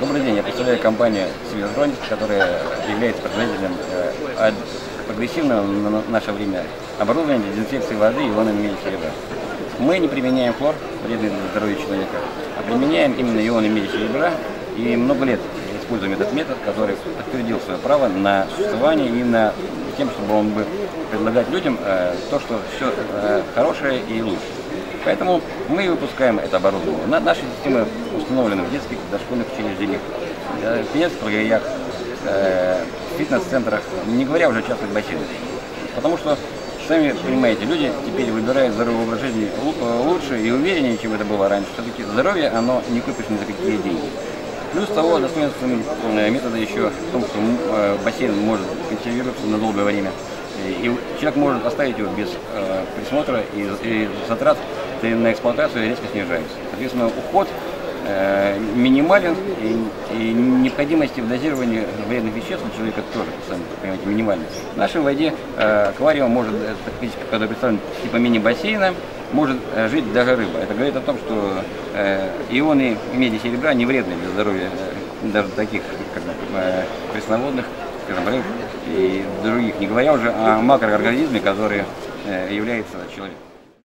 Добрый день, я представляю компанию Северотроник, которая является производителем э, прогрессивного на наше время оборудования для дезинфекции воды ионами меди серебра. Мы не применяем хлор, вредный для здоровья человека, а применяем именно ионы меди серебра и много лет используем этот метод, который подтвердил свое право на существование и на тем, чтобы он бы предлагать людям э, то, что все э, хорошее и лучшее. Поэтому мы выпускаем это оборудование. На, наши системы установлены в детских, дошкольных учреждениях, э, в пионерских лагерях, э, фитнес-центрах, не говоря уже о частных бассейнах. Потому что, сами понимаете, люди теперь выбирают здоровый образ жизни э, лучше и увереннее, чем это было раньше. Все-таки здоровье, оно не купишь ни за какие деньги. Плюс того, достоинство метода еще в том, что э, бассейн может консервироваться на долгое время. И человек может оставить его без э, присмотра и, и затрат на эксплуатацию резко снижается. Соответственно, уход э, минимален и, и необходимости в дозировании вредных веществ у человека тоже, сами понимаете, минимальны. В нашей воде э, аквариум может, э, когда представлен типа мини-бассейна, может э, жить даже рыба. Это говорит о том, что э, ионы меди серебра не вредны для здоровья э, даже таких как, э, пресноводных, скажем, рыб и других, не говоря уже о макроорганизме, который э, является человеком.